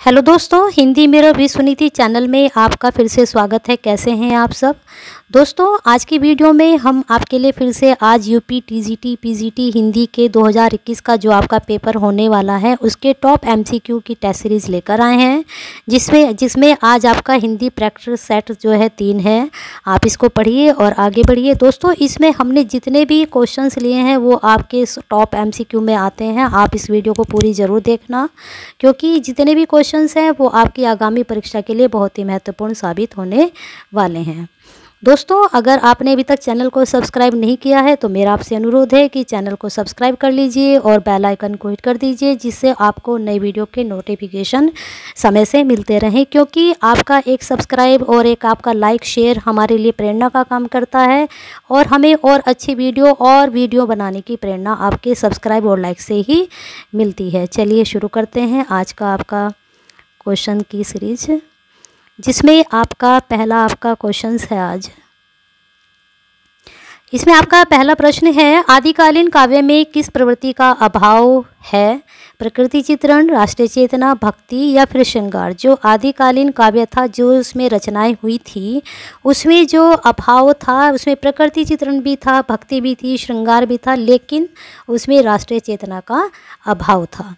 Hello दोस्तों, हिंदी मेरा विश्वनीति channel में आपका फिर से स्वागत है। कैसे हैं आप सब? दोस्तों, आज की वीडियो में हम आपके लिए फिर से आज यूपी टीजीटी पीजीटी हिंदी के 2021 का जो आपका पेपर होने वाला है, उसके टॉप एमसीक्यू की टेस्ट सीरीज़ लेकर आए हैं, जिसमें जिसमें आज आपका हिंदी प्रैक्टिस सेट जो है तीन है। आप इसको पढ़िए और आगे बढ़िए। दोस्तों, इसमें हमने जितने भी क्वेश्चन लिए हैं, वो आपके टॉप एमसीक्यू में आते हैं। आप इस वीडियो को पूरी ज़रूर देखना, क्योंकि जितने भी क्वेश्चन हैं, वो आपकी आगामी परीक्षा के लिए बहुत ही महत्वपूर्ण साबित होने वाले हैं। दोस्तों, अगर आपने अभी तक चैनल को सब्सक्राइब नहीं किया है तो मेरा आपसे अनुरोध है कि चैनल को सब्सक्राइब कर लीजिए और बेल आइकन को हिट कर दीजिए, जिससे आपको नई वीडियो के नोटिफिकेशन समय से मिलते रहें। क्योंकि आपका एक सब्सक्राइब और एक आपका लाइक, शेयर हमारे लिए प्रेरणा का काम करता है और हमें और अच्छी वीडियो और वीडियो बनाने की प्रेरणा आपके सब्सक्राइब और लाइक से ही मिलती है। चलिए शुरू करते हैं आज का आपका क्वेश्चन की सीरीज़। जिसमें आपका पहला आपका क्वेश्चन है आज। इसमें आपका पहला प्रश्न है, आदिकालीन काव्य में किस प्रवृत्ति का अभाव है? प्रकृति चित्रण, राष्ट्रीय चेतना, भक्ति या फिर श्रृंगार? जो आदिकालीन काव्य था, जो उसमें रचनाएँ हुई थी, उसमें जो अभाव था, उसमें प्रकृति चित्रण भी था, भक्ति भी थी, श्रृंगार भी था, लेकिन उसमें राष्ट्रीय चेतना का अभाव था।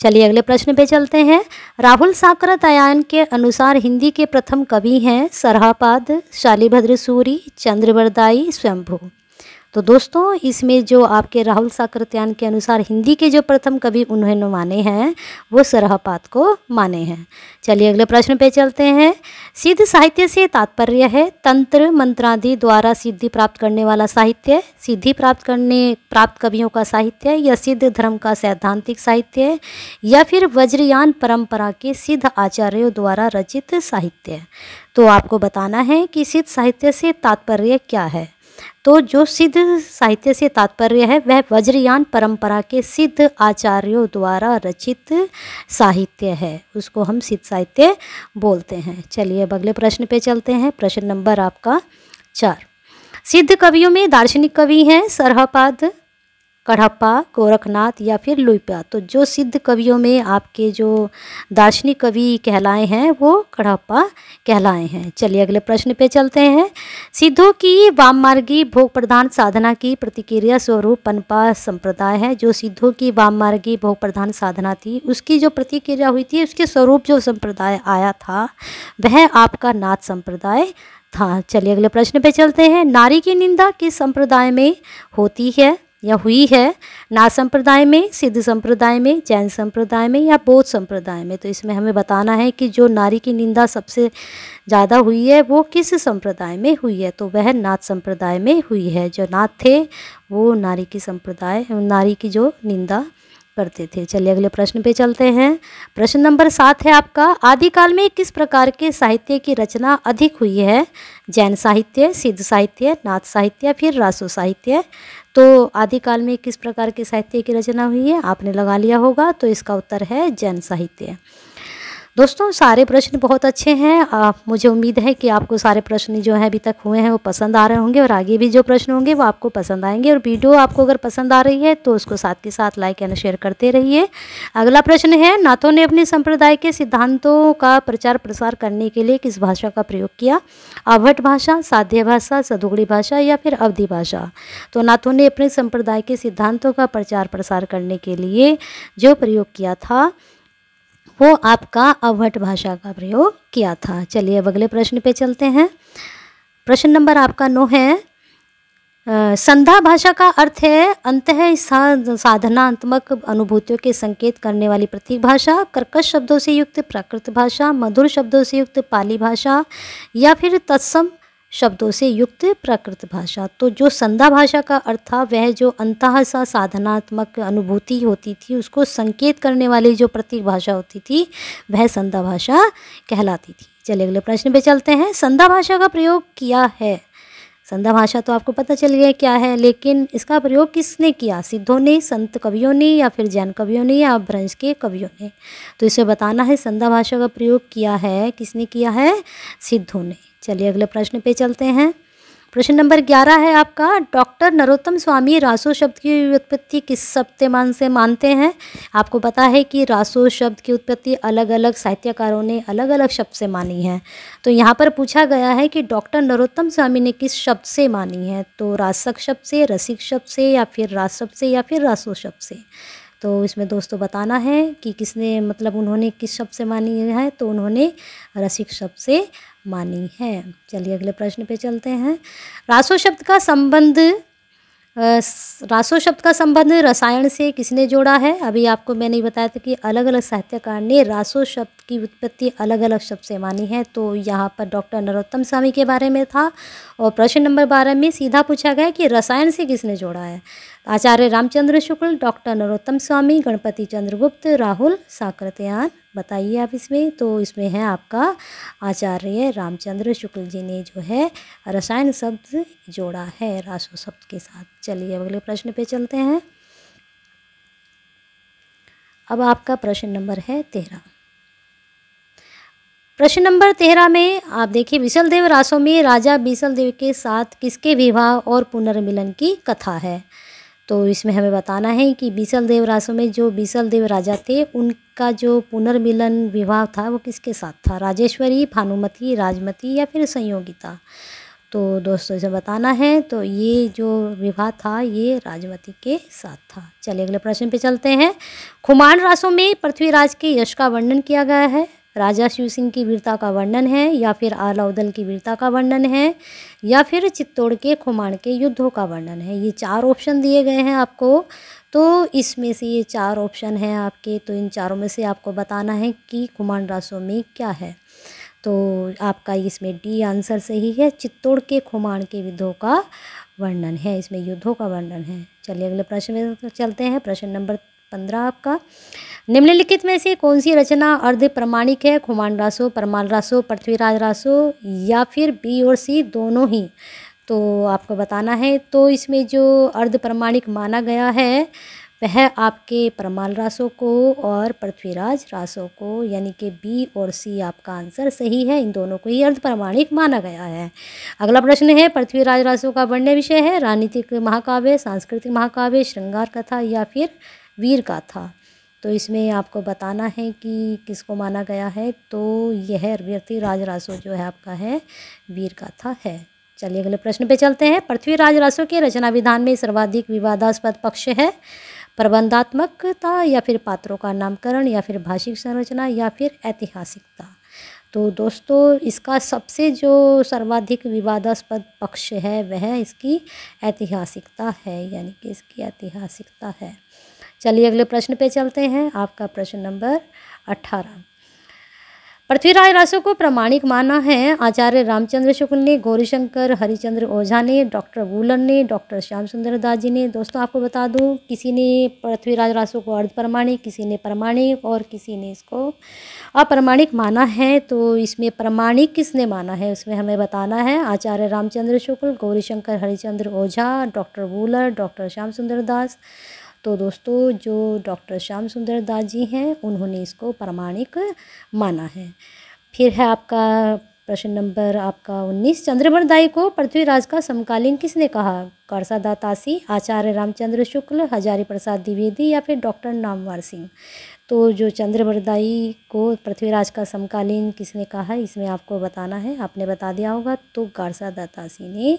चलिए अगले प्रश्न पे चलते हैं। राहुल साकरतयान के अनुसार हिंदी के प्रथम कवि हैं सरहापाद, शालीभद्र सूरी चंद्रवरदाई स्वयंभू। तो दोस्तों, इसमें जो आपके राहुल साकृत्यान के अनुसार हिंदी के जो प्रथम कवि उन्होंने माने हैं, वो सरहपात को माने हैं। चलिए अगले प्रश्न पे चलते हैं। सिद्ध साहित्य से तात्पर्य है, तंत्र मंत्रादि द्वारा सिद्धि प्राप्त करने वाला साहित्य, सिद्धि प्राप्त करने, प्राप्त कवियों का साहित्य या सिद्ध धर्म का सैद्धांतिक साहित्य या फिर वज्रयान परंपरा के सिद्ध आचार्यों द्वारा रचित साहित्य। तो आपको बताना है कि सिद्ध साहित्य से तात्पर्य क्या है। तो जो सिद्ध साहित्य से तात्पर्य है, वह वज्रयान परंपरा के सिद्ध आचार्यों द्वारा रचित साहित्य है। उसको हम सिद्ध साहित्य बोलते हैं। चलिए अब अगले प्रश्न पे चलते हैं। प्रश्न नंबर आपका चार। सिद्ध कवियों में दार्शनिक कवि हैं सरहपाद कढ़प्पा, गोरखनाथ या फिर लुईपा तो जो सिद्ध कवियों में आपके जो दार्शनिक कवि कहलाए हैं, वो कढ़प्पा कहलाए हैं। चलिए अगले प्रश्न पे चलते हैं। सिद्धों की वाम मार्गी भोग प्रधान साधना की प्रतिक्रिया स्वरूप पनपा संप्रदाय है। जो सिद्धों की वाम मार्गी भोग प्रधान साधना थी, उसकी जो प्रतिक्रिया हुई थी, उसके स्वरूप जो संप्रदाय आया था, वह आपका नाथ संप्रदाय था। चलिए अगले प्रश्न पे चलते हैं। नारी की निंदा किस संप्रदाय में होती है? या हुई है ना संप्रदाय में, सिद्ध संप्रदाय में, जैन संप्रदाय में या बौद्ध संप्रदाय में? तो इसमें हमें बताना है कि जो नारी की निंदा सबसे ज़्यादा हुई है, वो किस संप्रदाय में हुई है? तो वह नाथ संप्रदाय में हुई है। जो नाथ थे, वो नारी की संप्रदाय, नारी की जो निंदा करते थे। चलिए अगले प्रश्न पे चलते हैं। प्रश्न नंबर सात है आपका। आदिकाल में किस प्रकार के साहित्य की रचना अधिक हुई है? जैन साहित्य, सिद्ध साहित्य, नाथ साहित्य फिर रासो साहित्य? तो आदिकाल में किस प्रकार के साहित्य की रचना हुई है? आपने लगा लिया होगा तो इसका उत्तर है जैन साहित्य। दोस्तों सारे प्रश्न बहुत अच्छे हैं। आ, मुझे उम्मीद है कि आपको सारे प्रश्न जो हैं अभी तक हुए हैं वो पसंद आ रहे होंगे और आगे भी जो प्रश्न होंगे वो आपको पसंद आएँगे। और वीडियो आपको अगर पसंद आ रही है तो उसको साथ के साथ लाइक एंड शेयर करते रहिए। अगला प्रश्न है नाथों ने अपने संप्रदाय के सिद्धांतों का प्रचार प्रसार करने के लिए किस भाषा का प्रयोग किया? अवट भाषा साध्य भाषा सदुगड़ी भाषा या फिर अवधि भाषा? तो नाथों ने अपने संप्रदाय के सिद्धांतों का प्रचार प्रसार करने के लिए जो प्रयोग किया था वो आपका अवहट भाषा का प्रयोग किया था। चलिए अब अगले प्रश्न पे चलते हैं। प्रश्न नंबर आपका नो है। संधा भाषा का अर्थ है अंत साधनात्मक अनुभूतियों के संकेत करने वाली प्रतीक भाषा, कर्कश शब्दों से युक्त प्राकृत भाषा, मधुर शब्दों से युक्त पाली भाषा या फिर तत्सम शब्दों से युक्त प्राकृत भाषा। तो जो संधा भाषा का अर्थ था, वह जो अंत सा साधनात्मक अनुभूति होती थी, उसको संकेत करने वाली जो प्रतीक भाषा होती थी, वह संधा भाषा कहलाती थी। चलिए अगले प्रश्न पे चलते हैं। संधा भाषा का प्रयोग किया है। संधा भाषा तो आपको पता चल गया क्या है, लेकिन इसका प्रयोग किसने किया? सिद्धों ने, संत कवियों ने या फिर जैन कवियों ने या भ्रंश के कवियों ने? तो इसे बताना है संधा भाषा का प्रयोग किया है, किसने किया है? सिद्धों ने। चलिए अगले प्रश्न पे चलते हैं। प्रश्न नंबर ग्यारह है आपका। डॉक्टर नरोत्तम स्वामी रासो शब्द की उत्पत्ति किस सप्तमान से मानते हैं? आपको पता है कि रासो शब्द की उत्पत्ति अलग अलग साहित्यकारों ने अलग अलग शब्द से मानी है। तो यहाँ पर पूछा गया है कि डॉक्टर नरोत्तम स्वामी ने किस शब्द से मानी है? तो रासक शब्द से, रसिक शब्द से, या फिर रास शब्द से, या फिर रासो शब्द से? तो इसमें दोस्तों बताना है कि किसने मतलब उन्होंने किस शब्द से मानी है? तो उन्होंने रसिक शब्द से मानी है। चलिए अगले प्रश्न पे चलते हैं। रासो शब्द का संबंध रासो शब्द का संबंध रसायन से किसने जोड़ा है? अभी आपको मैंने बताया था कि अलग अलग साहित्यकार ने रासो शब्द की उत्पत्ति अलग अलग शब्द से मानी है तो यहाँ पर डॉक्टर नरोत्तम स्वामी के बारे में था। और प्रश्न नंबर बारह में सीधा पूछा गया कि रसायन से किसने जोड़ा है? आचार्य रामचंद्र शुक्ल, डॉक्टर नरोत्तम स्वामी, गणपति चंद्रगुप्त, राहुल साकृतयान बताइए आप इसमें। तो इसमें है आपका आचार्य रामचंद्र शुक्ल जी ने जो है रसायन शब्द जोड़ा है रासो शब्द के साथ। चलिए अगले प्रश्न पे चलते हैं। अब आपका प्रश्न नंबर है तेरह। प्रश्न नंबर तेरह में आप देखिए विशल देव रासों में राजा बिसल देव के साथ किसके विवाह और पुनर्मिलन की कथा है? तो इसमें हमें बताना है कि बीसल देव रासों में जो बीसल देव राजा थे, उनका जो पुनर्मिलन विवाह था वो किसके साथ था? राजेश्वरी, भानुमति, राजमती या फिर संयोगिता तो दोस्तों, इसे बताना है तो ये जो विवाह था, ये राजमती के साथ था। चलिए अगले प्रश्न पे चलते हैं। खुमान रासों में पृथ्वीराज के यश का वर्णन किया गया है। राजा शिव सिंह की वीरता का वर्णन है, या फिर आलाउदल की वीरता का वर्णन है, या फिर चित्तौड़ के खुमाण के युद्धों का वर्णन है। ये चार ऑप्शन दिए गए हैं आपको। तो इसमें से ये चार ऑप्शन हैं आपके। तो इन चारों में से आपको बताना है कि खुमान रासों में क्या है। तो आपका इसमें डी आंसर सही है। चित्तौड़ के खुमाण के युद्धों का वर्णन है। इसमें युद्धों का वर्णन है। चलिए अगले प्रश्न में चलते हैं। प्रश्न नंबर पंद्रह आपका। निम्नलिखित में से कौन सी रचना अर्ध प्रमाणिक है? खुमान रासो, परमाल रासो, पृथ्वीराज रासो या फिर बी और सी दोनों ही? तो आपको बताना है। तो इसमें जो अर्ध प्रमाणिक माना गया है, वह आपके परमाल रासों को और पृथ्वीराज रासों को, यानी कि बी और सी आपका आंसर सही है। इन दोनों को ही अर्ध प्रमाणिक माना गया है। अगला प्रश्न है, पृथ्वीराज रासों का वर्ण्य विषय है? राजनीतिक महाकाव्य, सांस्कृतिक महाकाव्य, श्रृंगार कथा या फिर वीर गाथा तो इसमें आपको बताना है कि किसको माना गया है? तो यह व्यक्ति राजरासो जो है आपका है, वीर गाथा है। चलिए अगले प्रश्न पे चलते हैं। पृथ्वीराज रासो के रचना विधान में सर्वाधिक विवादास्पद पक्ष है। प्रबंधात्मकता या फिर पात्रों का नामकरण या फिर भाषिक संरचना या फिर ऐतिहासिकता? तो दोस्तों, इसका सबसे जो सर्वाधिक विवादास्पद पक्ष है, वह इसकी ऐतिहासिकता है, यानी कि इसकी ऐतिहासिकता है। चलिए अगले प्रश्न पे चलते हैं। आपका प्रश्न नंबर अट्ठारह पृथ्वीराज रासो को प्रमाणिक माना है। आचार्य रामचंद्र शुक्ल ने, गौरीशंकर हरिचंद्र ओझा ने, डॉक्टर वूलन ने, डॉक्टर श्याम सुंदर दास जी ने। दोस्तों, आपको बता दूँ, किसी ने पृथ्वीराज रासो को अर्ध प्रमाणिक किसी ने प्रमाणिक और किसी ने इसको अप्रमाणिक माना है। तो इसमें प्रमाणिक किसने माना है, उसमें हमें बताना है। आचार्य रामचंद्र शुक्ल, गौरीशंकर हरिचंद्र ओझा, डॉक्टर वूलर डॉक्टर श्याम सुंदर दास तो दोस्तों, जो डॉक्टर श्याम सुंदर दास जी हैं, उन्होंने इसको प्रमाणिक माना है। फिर है आपका प्रश्न नंबर, आपका उन्नीस चंद्रवरदाई को पृथ्वीराज का समकालीन किसने कहा? करसा तासी, आचार्य रामचंद्र शुक्ल हजारी प्रसाद द्विवेदी या फिर डॉक्टर नामवार सिंह? तो जो चंद्रवरदाई को पृथ्वीराज का समकालीन किसने कहा है, इसमें आपको बताना है। आपने बता दिया होगा तो गारसा दातासी ने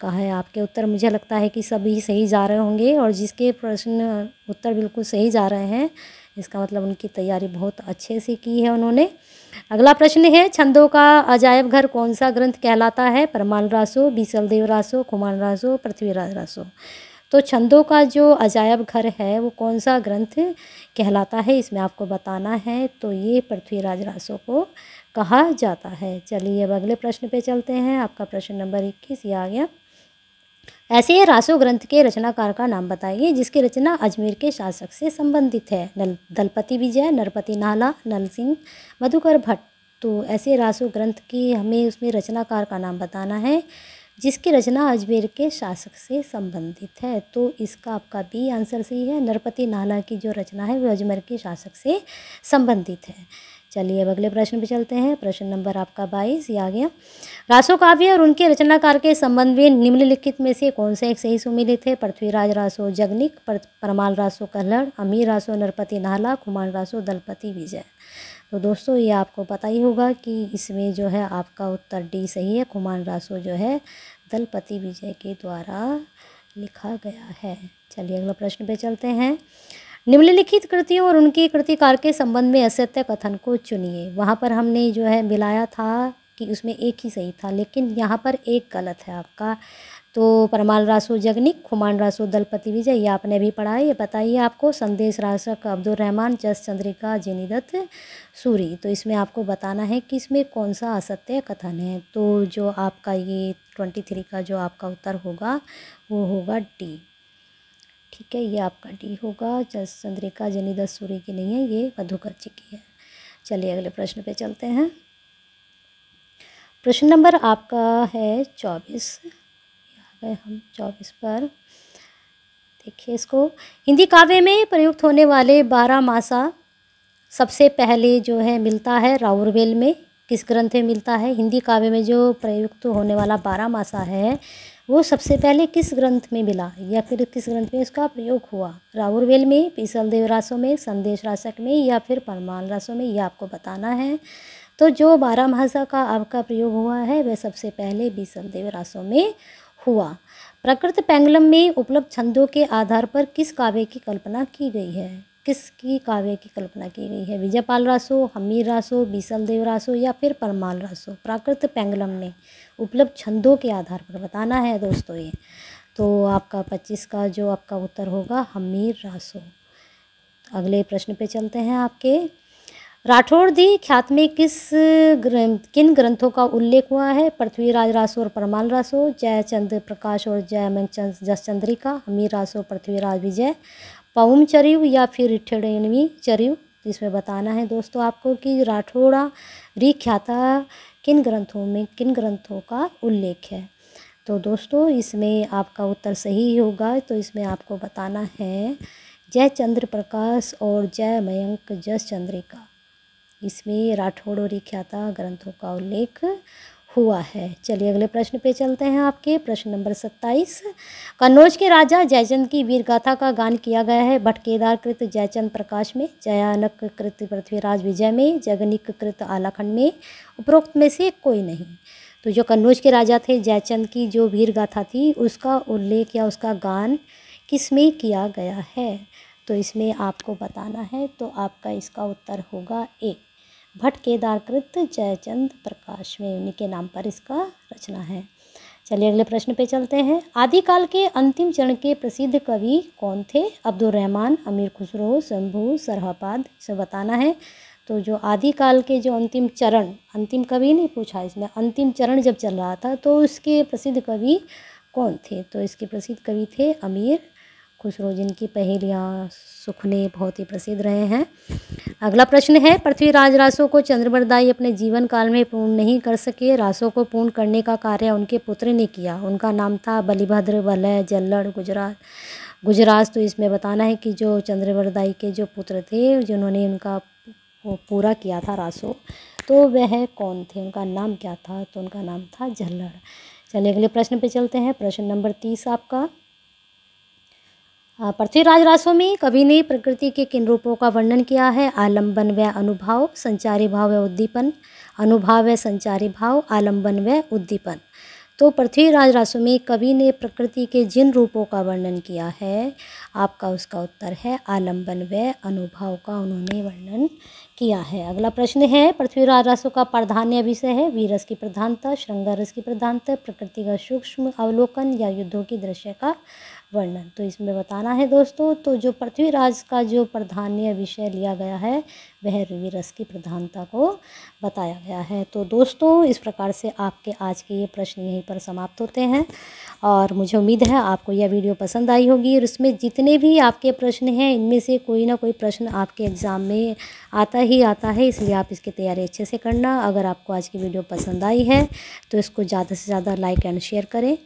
कहा है आपके उत्तर। मुझे लगता है कि सभी सही जा रहे होंगे और जिसके प्रश्न उत्तर बिल्कुल सही जा रहे हैं, इसका मतलब उनकी तैयारी बहुत अच्छे से की है उन्होंने। अगला प्रश्न है, छंदों का अजायब घर कौन सा ग्रंथ कहलाता है? परमाल रासो बीसल देव रासो कुमार रासो, पृथ्वीराज रासो। तो छंदों का जो अजायब घर है, वो कौन सा ग्रंथ कहलाता है, इसमें आपको बताना है। तो ये पृथ्वीराज रासो को कहा जाता है। चलिए अब अगले प्रश्न पे चलते हैं। आपका प्रश्न नंबर इक्कीस ये आ गया। ऐसे रासो ग्रंथ के रचनाकार का नाम बताइए, जिसकी रचना अजमेर के शासक से संबंधित है। नल, दलपति विजय, नरपति नाला नल सिंह मधुकर भट्ट। तो ऐसे रासो ग्रंथ की हमें उसमें रचनाकार का नाम बताना है। जिसकी रचना अजमेर के शासक से संबंधित है। तो इसका आपका बी आंसर सही है। नरपति नाला की जो रचना है, वो अजमेर के शासक से संबंधित है। चलिए अब अगले प्रश्न पे चलते हैं। प्रश्न नंबर आपका बाईस, ये आ गया। रासो काव्य और उनके रचनाकार के संबंध में निम्नलिखित में से कौन से एक सही सुमिलित है? पृथ्वीराज रासो, जगनिक परमाल रासो, कल्हड़, अमीर रासो, नरपति नाहला कुमार रासो, दलपति विजय। तो दोस्तों, ये आपको पता ही होगा कि इसमें जो है आपका उत्तर डी सही है। कुमार रासो जो है दलपति विजय के द्वारा लिखा गया है। चलिए अगला प्रश्न पे चलते हैं। निम्नलिखित कृतियों और उनकी कृतिकार के संबंध में असत्य कथन को चुनिए। वहाँ पर हमने जो है मिलाया था कि उसमें एक ही सही था, लेकिन यहाँ पर एक गलत है आपका। तो परमाल रासो जगनिक, खुमान रासो दलपति विजय ये आपने भी पढ़ा है, ये बताइए आपको, संदेश राशक अब्दुल रहमान, जस चंद्रिका, जिनीदत्त, सूरी। तो इसमें आपको बताना है कि इसमें कौन सा असत्य कथन है। तो जो आपका ये ट्वेंटी थ्री का जो आपका उत्तर होगा, वो होगा डी। ठीक है, ये आपका डी होगा, जस चंद्रिका जनी सूरी की नहीं है, ये मधुकर जी की है। चलिए अगले प्रश्न पे चलते हैं। प्रश्न नंबर आपका है चौबीस। हम चौबीस पर। देखिए इसको। हिंदी काव्य में प्रयुक्त होने वाले बारह मासा सबसे पहले जो है मिलता है राउरवेल में। किस ग्रंथ में मिलता है? हिंदी काव्य में जो प्रयुक्त होने वाला बारह मासा है, वो सबसे पहले किस ग्रंथ में मिला या फिर किस ग्रंथ में इसका प्रयोग हुआ? रावुरवेल में, पीसल देव रासों में, संदेश रासक में या फिर परमाल रासों में? ये आपको बताना है। तो जो बारह मासा का आपका प्रयोग हुआ है, वह सबसे पहले बीसल देव रासों में हुआ। प्रकृत पेंगलम में उपलब्ध छंदों के आधार पर किस काव्य की कल्पना की गई है? किसकी काव्य की कल्पना की गई है? विजयपाल रासो, हमीर रासो बीसल देव रासो या फिर परमाल रासो? प्राकृत पेंगलम में उपलब्ध छंदों के आधार पर बताना है दोस्तों ये। तो आपका पच्चीस का जो आपका उत्तर होगा, हमीर रासो। अगले प्रश्न पे चलते हैं आपके। राठौड़ दी ख्यात में किस ग्रंथ किन ग्रंथों का उल्लेख हुआ है? पृथ्वीराज रासो और परमाल रासो जयचंद्र प्रकाश और जय जसचंद्रिका हमीर रासो पृथ्वीराज विजय पवम चरिव या फिर रिठेड़वी चरिव? इसमें बताना है दोस्तों आपको कि राठौड़ा रिख्याता किन ग्रंथों में, किन ग्रंथों का उल्लेख है। तो दोस्तों, इसमें आपका उत्तर सही होगा। तो इसमें आपको बताना है जय चंद्र प्रकाश और जय मयंक जस चंद्रिका इसमें राठौड़ और ख्याता ग्रंथों का उल्लेख हुआ है। चलिए अगले प्रश्न पे चलते हैं आपके। प्रश्न नंबर सत्ताईस। कन्नौज के राजा जयचंद की वीर गाथा का गान किया गया है। भटकेदार कृत जयचंद प्रकाश में जयानक कृत पृथ्वीराज विजय में जगनिक कृत आलाखंड में, उपरोक्त में से कोई नहीं। तो जो कन्नौज के राजा थे, जयचंद की जो वीर गाथा थी, उसका उल्लेख या उसका गान किसमें किया गया है? तो इसमें आपको बताना है। तो आपका इसका उत्तर होगा ए। भट्ट केदारकृत जयचंद प्रकाश में, उन्हीं के नाम पर इसका रचना है। चलिए अगले प्रश्न पे चलते हैं। आदिकाल के अंतिम चरण के प्रसिद्ध कवि कौन थे? अब्दुल रहमान, अमीर खुसरो, शंभू सरहपाद इसे बताना है। तो जो आदिकाल के जो अंतिम चरण, अंतिम कवि नहीं पूछा इसमें अंतिम चरण जब चल रहा था तो उसके प्रसिद्ध कवि कौन थे? तो इसके प्रसिद्ध कवि थे अमीर खुसरो जिनकी पहेलियाँ सुखने बहुत ही प्रसिद्ध रहे हैं। अगला प्रश्न है, पृथ्वीराज रासो को चंद्रवरदाई अपने जीवन काल में पूर्ण नहीं कर सके। रासो को पूर्ण करने का कार्य उनके पुत्र ने किया। उनका नाम था बलिभद्र, वलय, जल्लड़, गुजरात। गुजरात तो इसमें बताना है कि जो चंद्रवरदाई के जो पुत्र थे, जिन्होंने उनका पूरा किया था रासो तो वह कौन थे? उनका नाम क्या था? तो उनका नाम था झल्लड़ चलिए अगले प्रश्न पे चलते हैं। प्रश्न नंबर तीस आपका। पृथ्वीराज रासों में कवि ने प्रकृति के किन रूपों का वर्णन किया है? आलंबन व अनुभाव, संचारी भाव व उद्दीपन। अनुभाव व संचारी भाव, आलंबन व उद्दीपन। तो पृथ्वीराज रासों में कवि ने प्रकृति के जिन रूपों का वर्णन किया है? आपका उसका उत्तर है, आलंबन व अनुभाव का उन्होंने वर्णन किया है। अगला प्रश्न है पृथ्वीराज रासों का प्राधान्य विषय है। वीरस की प्रधानता, श्रृंगारस की प्रधानता, प्रकृति का सूक्ष्म अवलोकन या युद्धों की दृश्य का वर्णन। तो इसमें बताना है दोस्तों तो जो पृथ्वीराज का जो प्रधान्य विषय लिया गया है, वह रस की प्रधानता को बताया गया है। तो दोस्तों, इस प्रकार से आपके आज के ये प्रश्न यहीं पर समाप्त होते हैं। और मुझे उम्मीद है आपको यह वीडियो पसंद आई होगी, और इसमें जितने भी आपके प्रश्न हैं, इनमें से कोई ना कोई प्रश्न आपके एग्ज़ाम में आता ही आता है, इसलिए आप इसकी तैयारी अच्छे से करना। अगर आपको आज की वीडियो पसंद आई है तो इसको ज़्यादा से ज़्यादा लाइक एंड शेयर करें।